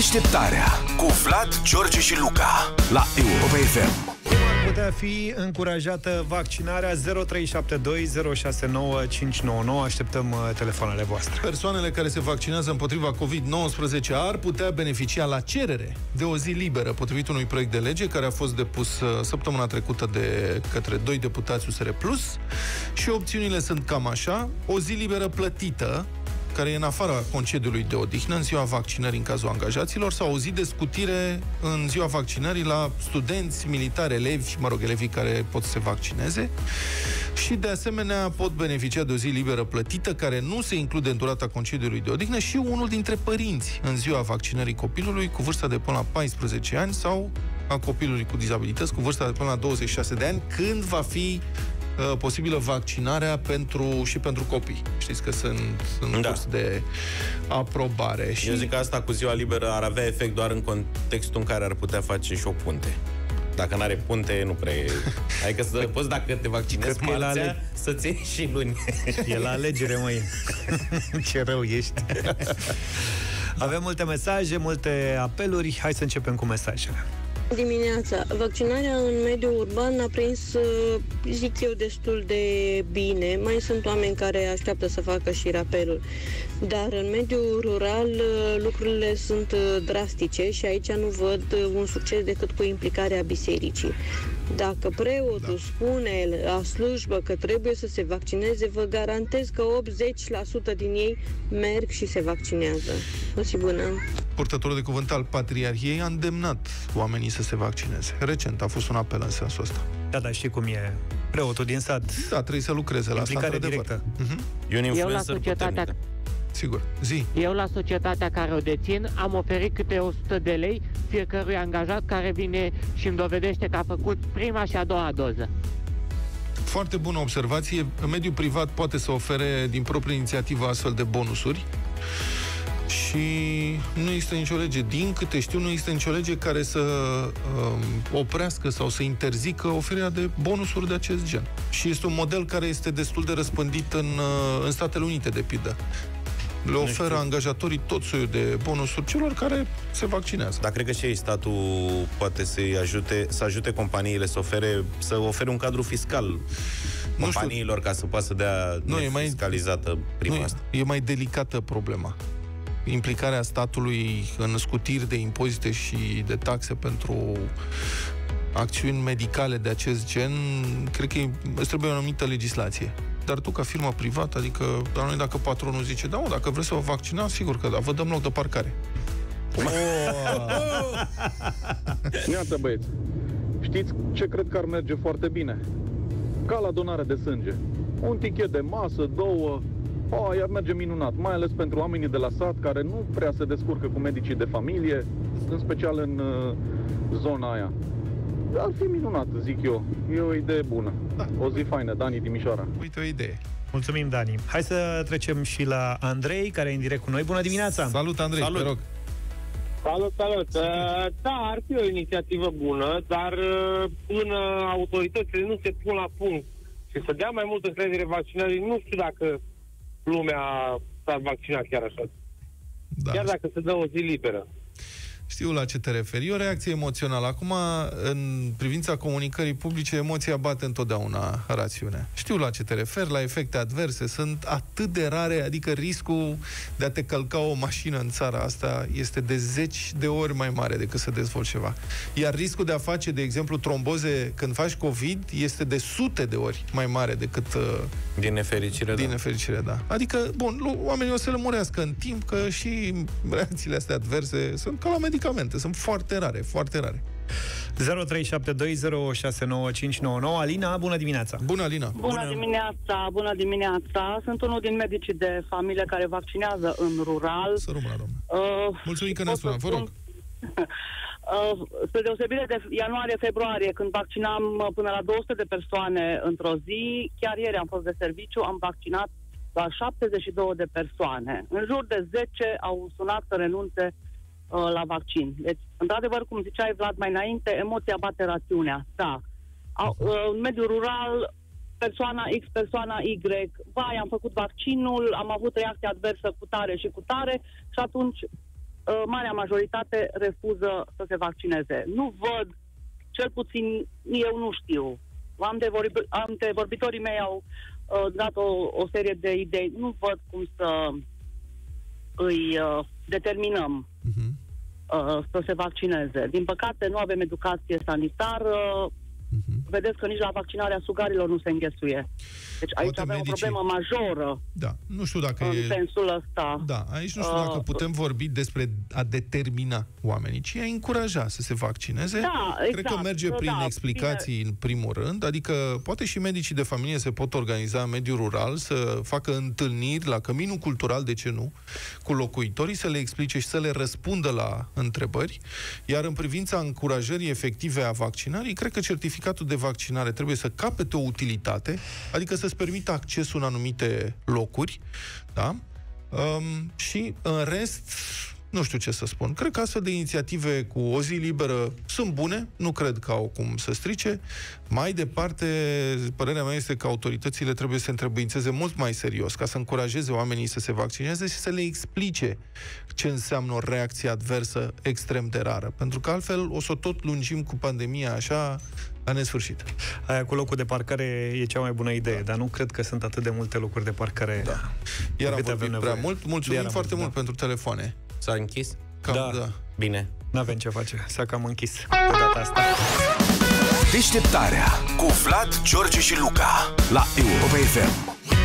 Deșteptarea cu Vlad, George și Luca la Europa FM. Ar putea fi încurajată vaccinarea 0372069599. Așteptăm uh, telefoanele voastre. Persoanele care se vaccinează împotriva COVID-19 ar putea beneficia la cerere de o zi liberă, potrivit unui proiect de lege care a fost depus uh, săptămâna trecută de către doi deputați USR Plus și opțiunile sunt cam așa. O zi liberă plătită care e în afara concediului de odihnă, în ziua vaccinării în cazul angajaților, sau o zi de scutire în ziua vaccinării la studenți, militari, elevi, mă rog, elevii care pot să se vaccineze. Și, de asemenea, pot beneficia de o zi liberă plătită, care nu se include în durata concediului de odihnă, și unul dintre părinți în ziua vaccinării copilului cu vârsta de până la 14 ani sau a copilului cu dizabilități cu vârsta de până la 26 de ani, când va fi uh, posibilă vaccinarea pentru, și pentru copii. Știți că sunt în Da. curs de aprobare. Și Eu zic că asta cu ziua liberă ar avea efect doar în contextul în care ar putea face și o punte. Dacă n-are punte, nu prea e... Adică să poți, dacă te vaccinezi Cred că e la marțea, ale- să-ți iei și luni. E la alegere, măi. Ce rău ești. Avem multe mesaje, multe apeluri. Hai să începem cu mesajele. Dimineața. Vaccinarea în mediul urban a prins, uh, zic eu, destul de bine. Mai sunt oameni care așteaptă să facă și rapelul. Dar în mediul rural uh, lucrurile sunt uh, drastice și aici nu văd uh, un succes decât cu implicarea bisericii. Dacă preotul da. spune la slujbă că trebuie să se vaccineze, vă garantez că 80% din ei merg și se vaccinează. O zi bună! purtătorul de cuvânt al Patriarhiei a îndemnat oamenii să se vaccineze. Recent a fost un apel în sensul ăsta. Da, dar știi cum e. Preotul din sat, Da, trebuie să lucreze la asta, implicare într-adevăr. directă. Mhm, E un Eu la influencer societatea, puternic. Sigur. Zi. eu la societatea care o dețin am oferit câte 100 de lei fiecărui angajat care vine și îmi dovedește că a făcut prima și a doua doză. Foarte bună observație. Mediul privat poate să ofere din proprie inițiativă astfel de bonusuri și nu există nicio lege, din câte știu, nu există nicio lege care să um, oprească sau să interzică oferirea de bonusuri de acest gen. Și este un model care este destul de răspândit în, uh, în Statele Unite, de pildă. Le oferă știu. angajatorii tot soiul de bonusuri celor care se vaccinează. Dar cred că și ei statul poate să-i ajute, să ajute companiile să ofere, să ofere un cadru fiscal companiilor ca să poată să dea Nu, e mai- fiscalizată prima nu, asta. e mai delicată problema. Implicarea statului în scutiri de impozite și de taxe pentru acțiuni medicale de acest gen, cred că e- îți trebuie o anumită legislație. Dar tu, ca firmă privată, adică, dar noi dacă patronul zice, da, mă, dacă vreți să vă vaccinați, sigur că da, vă dăm loc de parcare. Iată băieți, știți ce cred că ar merge foarte bine? Ca la donare de sânge. Un tichet de masă, două, oh, iar merge minunat, mai ales pentru oamenii de la sat care nu prea se descurcă cu medicii de familie, în special în uh, zona aia. Ar fi minunat, zic eu. E o idee bună. Da. O zi faină, Dani Timișoara. Uite o idee. Mulțumim, Dani. Hai să trecem și la Andrei, care e în direct cu noi. Bună dimineața! Salut, Andrei, Salut. te rog. Salut, salut! Uh, Da, ar fi o inițiativă bună, dar uh, până autoritățile nu se pun la punct și să dea mai multă încredere vaccinării, nu știu dacă lumea s-ar vaccina chiar așa. Da. Chiar dacă se dă o zi liberă. Știu la ce te referi. E o reacție emoțională. Acum, în privința comunicării publice, emoția bate întotdeauna rațiunea. Știu la ce te referi, la efecte adverse. Sunt atât de rare, adică riscul de a te călca o mașină în țara asta este de zeci de ori mai mare decât să dezvolți ceva. Iar riscul de a face, de exemplu, tromboze când faci COVID este de sute de ori mai mare decât uh, Din nefericire, din da. nefericire, da. Adică, bun, lu- oamenii o să lămurească în timp că și reacțiile astea adverse sunt ca la medicamente, sunt foarte rare, foarte rare. 0372069599. Alina, bună dimineața! Bună, Alina! Bună, Bună dimineața, bună dimineața. Sunt unul din medicii de familie care vaccinează în rural. Să rămână, domnule. Uh, Mulțumim că pot ne-a să sunat, vă spun- rog. Uh, spre deosebire de ianuarie-februarie, când vaccinam uh, până la 200 de persoane într-o zi, chiar ieri am fost de serviciu, am vaccinat doar 72 de persoane. În jur de 10 au sunat să renunțe uh, la vaccin. Deci, într-adevăr, cum ziceai, Vlad, mai înainte, emoția bate rațiunea. Da. Au, uh, în mediul rural, persoana X, persoana Y, vai, am făcut vaccinul, am avut reacție adversă cu tare și cu tare și atunci uh, marea majoritate refuză să se vaccineze. Nu văd, cel puțin eu nu știu. Am de, vorbi, am de vorbitorii mei au uh, dat o, o serie de idei. Nu văd cum să îi uh, determinăm uh-huh. Uh, să se vaccineze. Din păcate, nu avem educație sanitară. Uh-huh. Vedeți că nici la vaccinarea sugarilor nu se înghesuie. Deci aici Poate avem medicii... o problemă majoră. Da, nu știu dacă în e... sensul ăsta. Da, aici nu știu uh, dacă putem vorbi despre a determina oamenii, ci a încuraja să se vaccineze. Da, Cred exact, că merge prin da, explicații bine. în primul rând, adică poate și medicii de familie se pot organiza în mediul rural, să facă întâlniri la căminul cultural, de ce nu, cu locuitorii, să le explice și să le răspundă la întrebări, iar în privința încurajării efective a vaccinării, cred că certificatul de vaccinare trebuie să capete o utilitate, adică să-ți permită accesul în anumite locuri, da? Um, și în rest, nu știu ce să spun. Cred că astfel de inițiative cu o zi liberă sunt bune, nu cred că au cum să strice. Mai departe, părerea mea este că autoritățile trebuie să se întrebuințeze mult mai serios ca să încurajeze oamenii să se vaccineze și să le explice ce înseamnă o reacție adversă extrem de rară. Pentru că altfel o să tot lungim cu pandemia așa la nesfârșit. Aia cu locul de parcare e cea mai bună idee, da. dar nu cred că sunt atât de multe locuri de parcare. Da. Iar am vorbit prea mult. Mulțumim Iar foarte mult da. pentru telefoane. S-a închis? Cam, da. da. Bine. N-avem ce face. S-a cam închis de data asta. Deșteptarea cu Vlad, George și Luca la Europa FM.